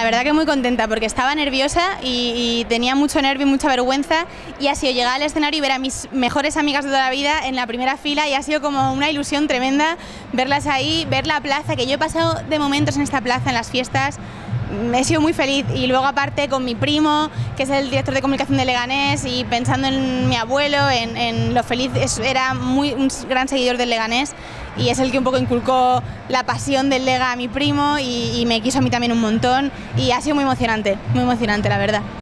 la verdad que muy contenta porque estaba nerviosa y, tenía mucho nervio y mucha vergüenza y ha sido llegar al escenario y ver a mis mejores amigas de toda la vida en la primera fila y ha sido como una ilusión tremenda verlas ahí, ver la plaza, que yo he pasado de momentos en esta plaza, en las fiestas, he sido muy feliz. Y luego aparte con mi primo, que es el director de comunicación de Leganés y pensando en mi abuelo, en, lo feliz, era muy, un gran seguidor del Leganés y es el que un poco inculcó la pasión del Lega a mi primo y, y me quiso a mí también un montón y ha sido muy emocionante, muy emocionante la verdad.